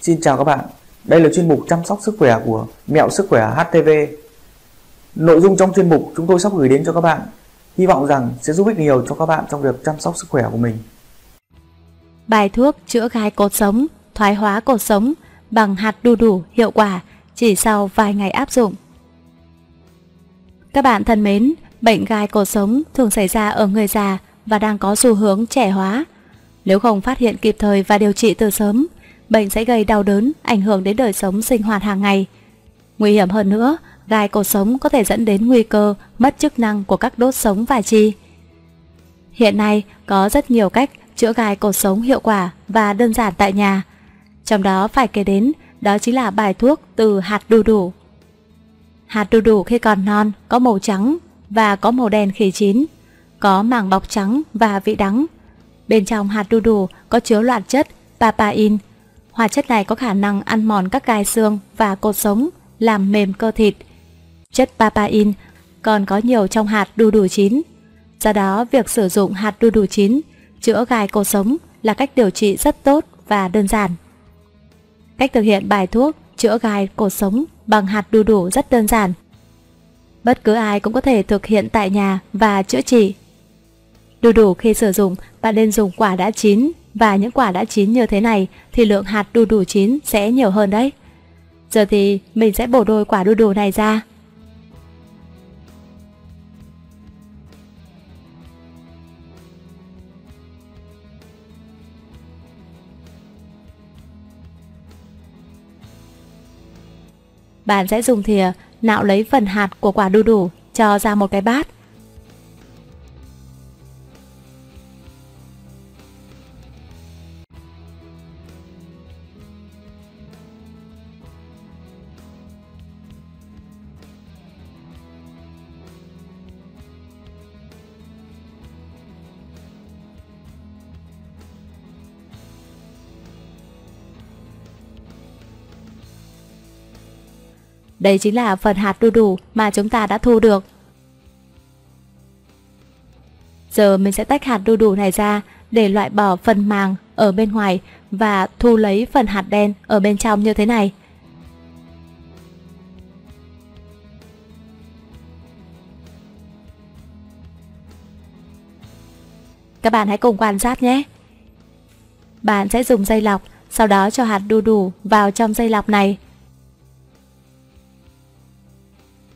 Xin chào các bạn, đây là chuyên mục chăm sóc sức khỏe của Mẹo Sức Khỏe HTV. Nội dung trong chuyên mục chúng tôi sắp gửi đến cho các bạn, hy vọng rằng sẽ giúp ích nhiều cho các bạn trong việc chăm sóc sức khỏe của mình. Bài thuốc chữa gai cột sống, thoái hóa cột sống bằng hạt đu đủ hiệu quả chỉ sau vài ngày áp dụng. Các bạn thân mến, bệnh gai cột sống thường xảy ra ở người già và đang có xu hướng trẻ hóa. Nếu không phát hiện kịp thời và điều trị từ sớm, bệnh sẽ gây đau đớn, ảnh hưởng đến đời sống sinh hoạt hàng ngày. Nguy hiểm hơn nữa, gai cột sống có thể dẫn đến nguy cơ mất chức năng của các đốt sống và chi. Hiện nay có rất nhiều cách chữa gai cột sống hiệu quả và đơn giản tại nhà. Trong đó phải kể đến đó chính là bài thuốc từ hạt đu đủ. Hạt đu đủ khi còn non có màu trắng và có màu đen khi chín, có màng bọc trắng và vị đắng. Bên trong hạt đu đủ có chứa loạt chất papain. Hóa chất này có khả năng ăn mòn các gai xương và cột sống, làm mềm cơ thịt. Chất papain còn có nhiều trong hạt đu đủ chín. Do đó, việc sử dụng hạt đu đủ chín chữa gai cột sống là cách điều trị rất tốt và đơn giản. Cách thực hiện bài thuốc chữa gai cột sống bằng hạt đu đủ rất đơn giản. Bất cứ ai cũng có thể thực hiện tại nhà và chữa trị. Đu đủ khi sử dụng, bạn nên dùng quả đã chín và những quả đã chín như thế này thì lượng hạt đu đủ chín sẽ nhiều hơn đấy. Giờ thì mình sẽ bổ đôi quả đu đủ này ra. Bạn sẽ dùng thìa nạo lấy phần hạt của quả đu đủ cho ra một cái bát. Đây chính là phần hạt đu đủ mà chúng ta đã thu được. Giờ mình sẽ tách hạt đu đủ này ra để loại bỏ phần màng ở bên ngoài và thu lấy phần hạt đen ở bên trong như thế này. Các bạn hãy cùng quan sát nhé. Bạn sẽ dùng dây lọc, sau đó cho hạt đu đủ vào trong dây lọc này.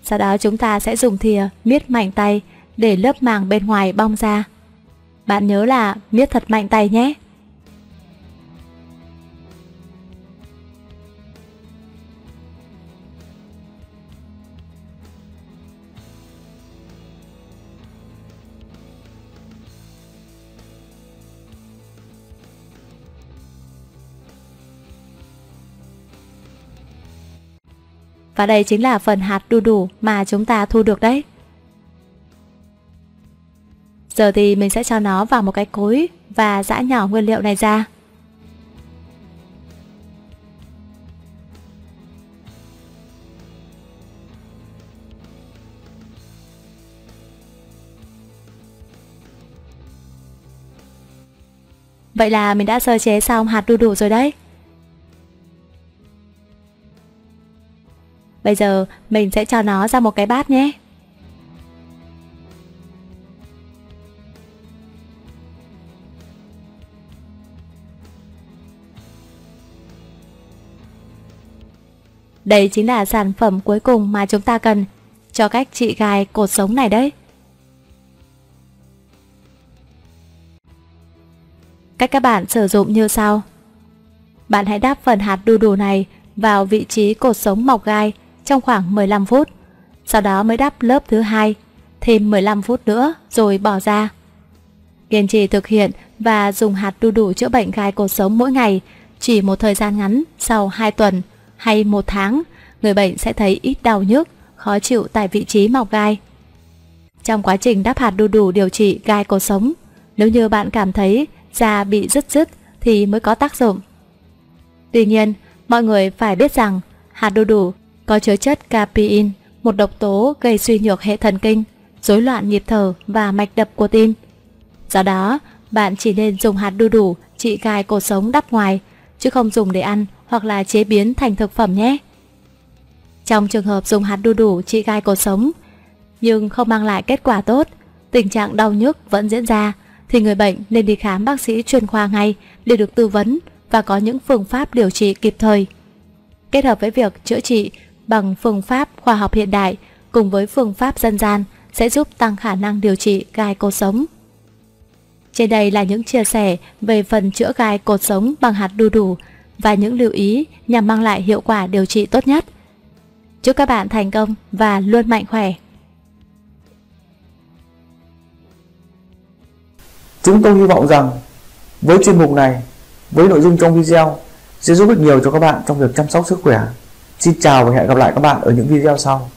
Sau đó chúng ta sẽ dùng thìa miết mạnh tay để lớp màng bên ngoài bong ra. Bạn nhớ là miết thật mạnh tay nhé. Và đây chính là phần hạt đu đủ mà chúng ta thu được đấy. Giờ thì mình sẽ cho nó vào một cái cối và giã nhỏ nguyên liệu này ra. Vậy là mình đã sơ chế xong hạt đu đủ rồi đấy. Bây giờ, mình sẽ cho nó ra một cái bát nhé. Đây chính là sản phẩm cuối cùng mà chúng ta cần cho cách trị gai cột sống này đấy. Cách các bạn sử dụng như sau. Bạn hãy đắp phần hạt đu đủ này vào vị trí cột sống mọc gai trong khoảng 15 phút. Sau đó mới đắp lớp thứ hai, thêm 15 phút nữa rồi bỏ ra. Kiên trì thực hiện và dùng hạt đu đủ chữa bệnh gai cột sống mỗi ngày, chỉ một thời gian ngắn sau 2 tuần hay 1 tháng, người bệnh sẽ thấy ít đau nhức, khó chịu tại vị trí mọc gai. Trong quá trình đắp hạt đu đủ điều trị gai cột sống, nếu như bạn cảm thấy da bị rứt rứt thì mới có tác dụng. Tuy nhiên, mọi người phải biết rằng hạt đu đủ có chứa chất caffeine, một độc tố gây suy nhược hệ thần kinh, rối loạn nhịp thở và mạch đập của tim. Do đó, bạn chỉ nên dùng hạt đu đủ trị gai cột sống đắp ngoài, chứ không dùng để ăn hoặc là chế biến thành thực phẩm nhé. Trong trường hợp dùng hạt đu đủ trị gai cột sống nhưng không mang lại kết quả tốt, tình trạng đau nhức vẫn diễn ra thì người bệnh nên đi khám bác sĩ chuyên khoa ngay để được tư vấn và có những phương pháp điều trị kịp thời. Kết hợp với việc chữa trị bằng phương pháp khoa học hiện đại cùng với phương pháp dân gian sẽ giúp tăng khả năng điều trị gai cột sống. Trên đây là những chia sẻ về phần chữa gai cột sống bằng hạt đu đủ và những lưu ý nhằm mang lại hiệu quả điều trị tốt nhất. Chúc các bạn thành công và luôn mạnh khỏe. Chúng tôi hy vọng rằng với chuyên mục này, với nội dung trong video sẽ giúp ích nhiều cho các bạn trong việc chăm sóc sức khỏe. Xin chào và hẹn gặp lại các bạn ở những video sau.